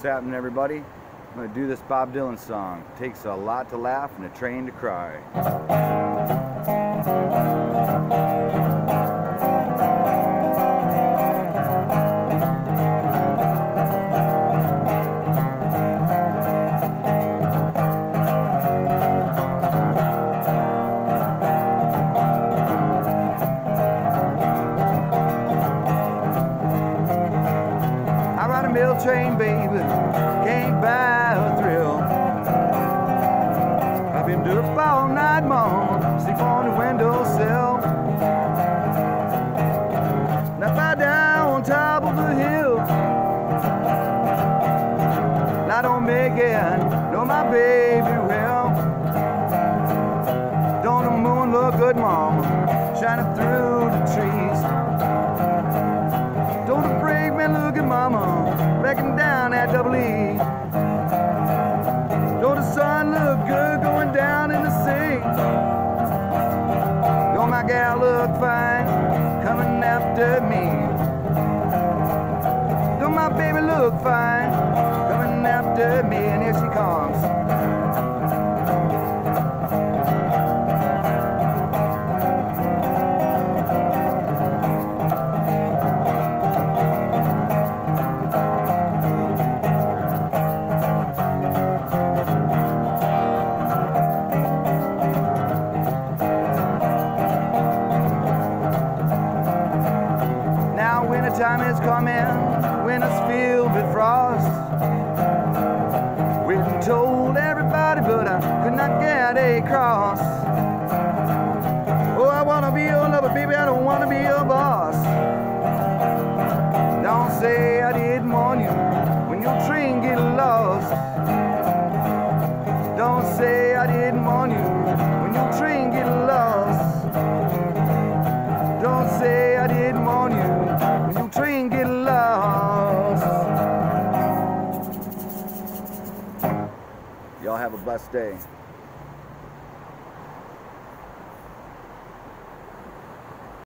What's happening, everybody? I'm to do this Bob Dylan song. It takes a lot to laugh and a train to cry. I mill train, baby, can't buy a thrill. I've been up all night long, sleep on the windowsill. Now fly down on top of the hill. And I don't make it, no, my baby will. Don't the moon look good, mama, shining through the trees? Gal look fine, coming after me? Don't my baby look fine, time is coming, winter's filled with frost. We've been told everybody, but I could not get across. Oh, I wanna be your lover, baby, I don't wanna be your boss. Don't say Y'all have a blessed day.